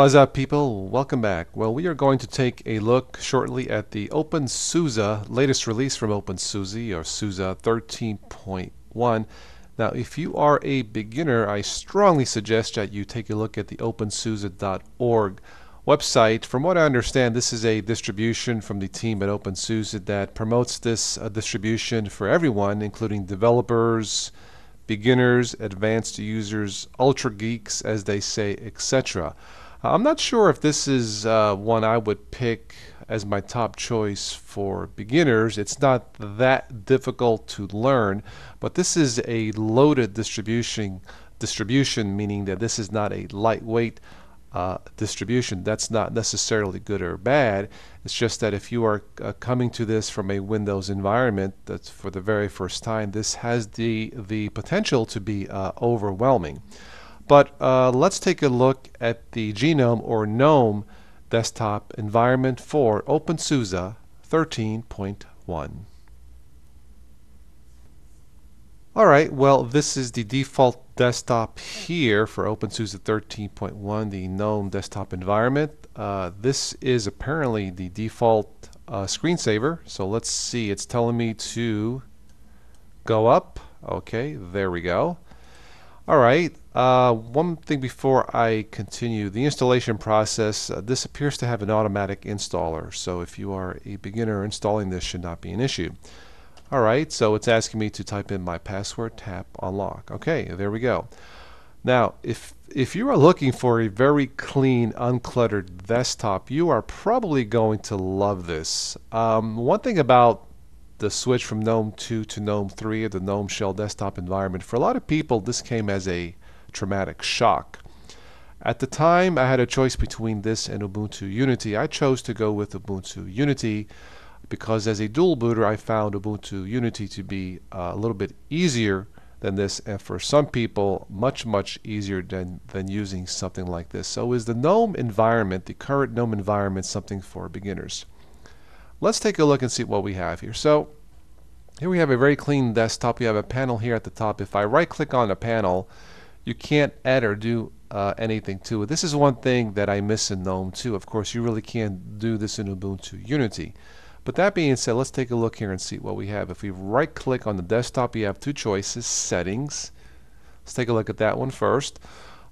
What's up people? Welcome back. Well, we are going to take a look shortly at the OpenSUSE latest release from OpenSUSE or SUSE 13.1. Now, if you are a beginner, I strongly suggest that you take a look at the opensuse.org website. From what I understand, this is a distribution from the team at OpenSUSE that promotes this uh, distribution for everyone, including developers, beginners, advanced users, ultra geeks, as they say, etc. I'm not sure if this is uh, one I would pick as my top choice for beginners. It's not that difficult to learn, but this is a loaded distribution, distribution meaning that this is not a lightweight uh, distribution. That's not necessarily good or bad. It's just that if you are uh, coming to this from a Windows environment that's for the very first time, this has the, the potential to be uh, overwhelming. But uh, let's take a look at the GNOME or GNOME desktop environment for OpenSUSE 13.1. Alright, well this is the default desktop here for OpenSUSE 13.1, the GNOME desktop environment. Uh, this is apparently the default uh, screensaver, so let's see, it's telling me to go up. Okay, there we go. Alright, uh, one thing before I continue, the installation process, uh, this appears to have an automatic installer, so if you are a beginner installing this should not be an issue. Alright, so it's asking me to type in my password, tap unlock. Okay, there we go. Now, if, if you are looking for a very clean, uncluttered desktop, you are probably going to love this. Um, one thing about the switch from GNOME 2 to GNOME 3 of the GNOME Shell desktop environment, for a lot of people this came as a traumatic shock. At the time I had a choice between this and Ubuntu Unity. I chose to go with Ubuntu Unity because as a dual booter I found Ubuntu Unity to be uh, a little bit easier than this and for some people much much easier than, than using something like this. So is the GNOME environment, the current GNOME environment something for beginners? Let's take a look and see what we have here. So here we have a very clean desktop. We have a panel here at the top. If I right click on a panel, you can't add or do uh, anything to it. This is one thing that I miss in GNOME too. Of course, you really can't do this in Ubuntu Unity. But that being said, let's take a look here and see what we have. If we right click on the desktop, you have two choices, settings. Let's take a look at that one first.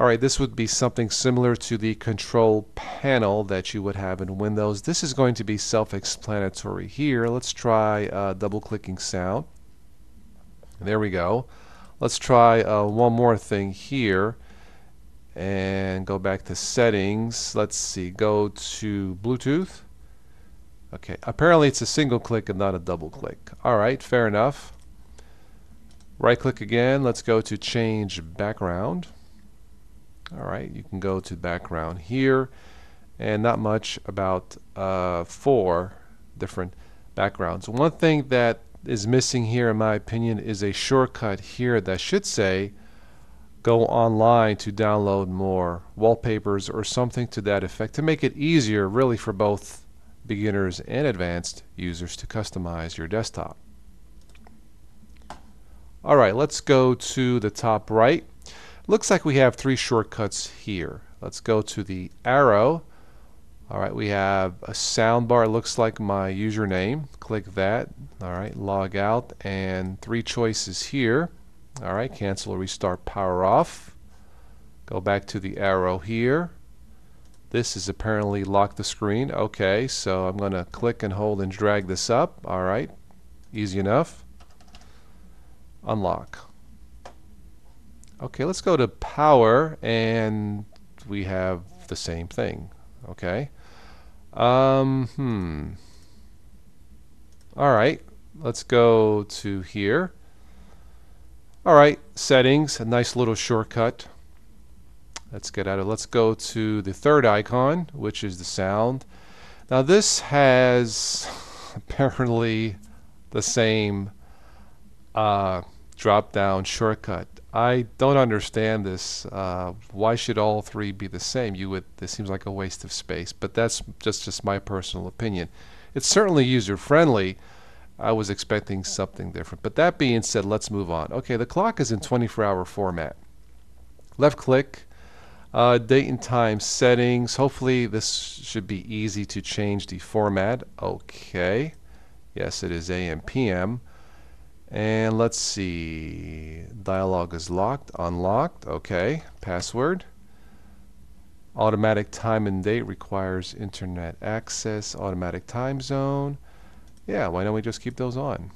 Alright, this would be something similar to the control panel that you would have in Windows. This is going to be self-explanatory here. Let's try uh, double-clicking sound. There we go. Let's try uh, one more thing here and go back to settings. Let's see, go to Bluetooth. Okay, apparently it's a single click and not a double click. Alright, fair enough. Right click again, let's go to change background. Alright, you can go to background here and not much about uh, four different backgrounds. One thing that is missing here in my opinion is a shortcut here that should say go online to download more wallpapers or something to that effect to make it easier really for both beginners and advanced users to customize your desktop. Alright, let's go to the top right Looks like we have three shortcuts here. Let's go to the arrow. Alright, we have a soundbar. Looks like my username. Click that. Alright, log out. And three choices here. Alright, cancel or restart power off. Go back to the arrow here. This is apparently lock the screen. Okay, so I'm going to click and hold and drag this up. Alright, easy enough. Unlock. Okay, let's go to power and we have the same thing. Okay. Um, hmm. All right, let's go to here. All right, settings, a nice little shortcut. Let's get out of Let's go to the third icon, which is the sound. Now this has apparently the same uh, drop down shortcut. I don't understand this. Uh, why should all three be the same? You would. This seems like a waste of space, but that's just just my personal opinion. It's certainly user friendly. I was expecting something different. But that being said, let's move on. Okay, the clock is in 24-hour format. Left click. Uh, date and time settings. Hopefully this should be easy to change the format. Okay. Yes, it is AM PM. And let's see. Dialog is locked, unlocked. Okay. Password. Automatic time and date requires internet access. Automatic time zone. Yeah, why don't we just keep those on?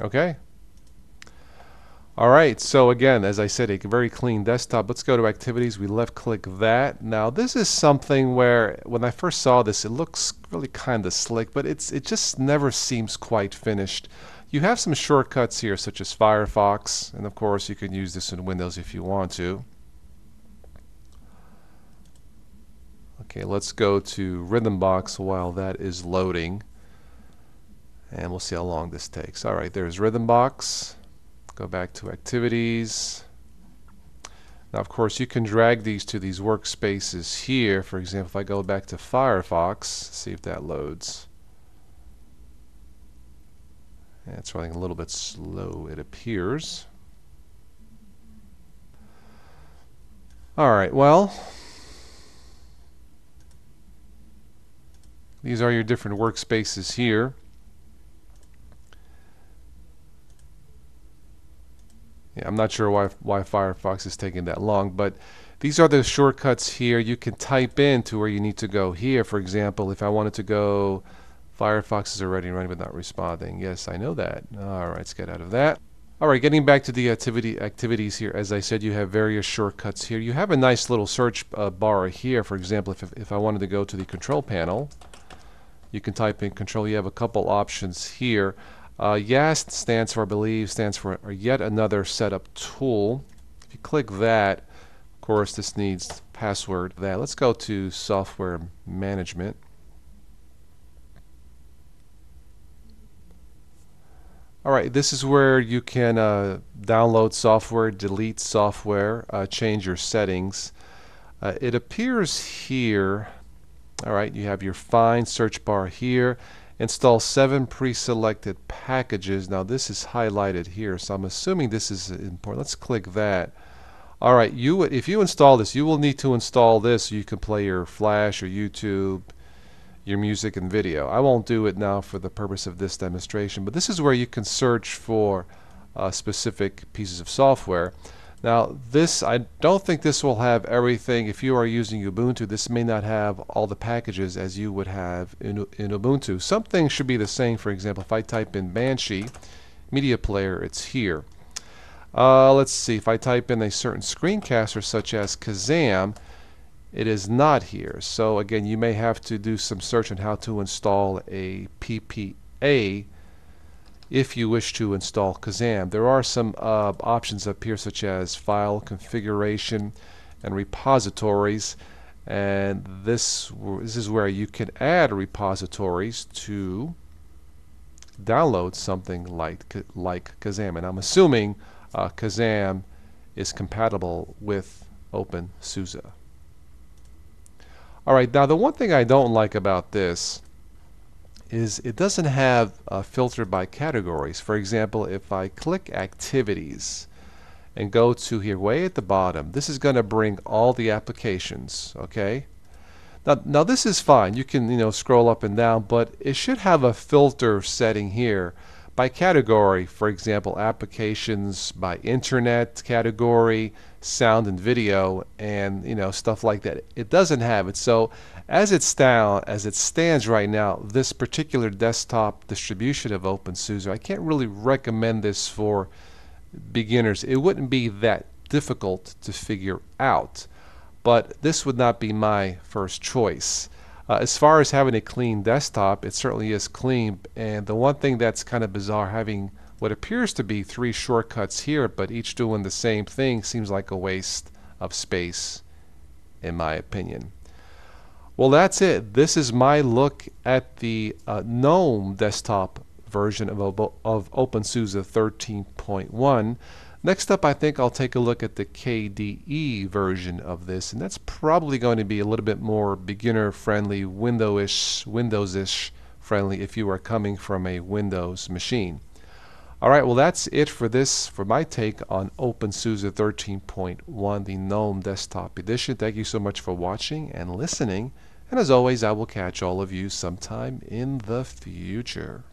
Okay. All right, so again, as I said, a very clean desktop. Let's go to activities. We left click that. Now, this is something where when I first saw this, it looks really kind of slick, but it's it just never seems quite finished. You have some shortcuts here, such as Firefox, and of course, you can use this in Windows if you want to. Okay, let's go to Rhythmbox while that is loading. And we'll see how long this takes. All right, there's Rhythmbox. Go back to activities. Now, of course, you can drag these to these workspaces here. For example, if I go back to Firefox, see if that loads. It's running a little bit slow, it appears. All right, well, these are your different workspaces here. I'm not sure why, why Firefox is taking that long, but these are the shortcuts here. You can type in to where you need to go here. For example, if I wanted to go, Firefox is already running but not responding. Yes, I know that. All right, let's get out of that. All right, getting back to the activity activities here. As I said, you have various shortcuts here. You have a nice little search uh, bar here. For example, if, if I wanted to go to the control panel, you can type in control. You have a couple options here. Uh, YAST stands for, I believe, stands for yet another setup tool. If you click that, of course, this needs password. That let's go to software management. All right, this is where you can uh, download software, delete software, uh, change your settings. Uh, it appears here, all right, you have your find search bar here install seven pre-selected packages. Now this is highlighted here, so I'm assuming this is important. Let's click that. All right, you if you install this, you will need to install this so you can play your Flash or YouTube, your music and video. I won't do it now for the purpose of this demonstration, but this is where you can search for uh, specific pieces of software. Now this, I don't think this will have everything. If you are using Ubuntu, this may not have all the packages as you would have in, in Ubuntu. Some things should be the same. For example, if I type in Banshee Media Player, it's here. Uh, let's see, if I type in a certain screencaster such as Kazam, it is not here. So again, you may have to do some search on how to install a PPA if you wish to install Kazam. There are some uh, options up here such as file configuration and repositories and this this is where you can add repositories to download something like like Kazam and I'm assuming uh, Kazam is compatible with OpenSUSE. Alright now the one thing I don't like about this is it doesn't have a filter by categories. For example, if I click activities and go to here way at the bottom, this is going to bring all the applications, okay? Now, now this is fine. You can, you know, scroll up and down, but it should have a filter setting here by category. For example, applications by internet category, sound and video, and you know stuff like that. It doesn't have it. So as it's down, as it stands right now, this particular desktop distribution of OpenSUSE, I can't really recommend this for beginners. It wouldn't be that difficult to figure out, but this would not be my first choice. Uh, as far as having a clean desktop, it certainly is clean. And the one thing that's kind of bizarre, having what appears to be three shortcuts here, but each doing the same thing, seems like a waste of space, in my opinion. Well, that's it. This is my look at the uh, GNOME desktop version of, of OpenSUSE 13.1. Next up, I think I'll take a look at the KDE version of this, and that's probably going to be a little bit more beginner-friendly, Windows-ish, Windows-ish friendly if you are coming from a Windows machine. All right, well, that's it for this, for my take on OpenSUSE 13.1, the GNOME Desktop Edition. Thank you so much for watching and listening. And as always, I will catch all of you sometime in the future.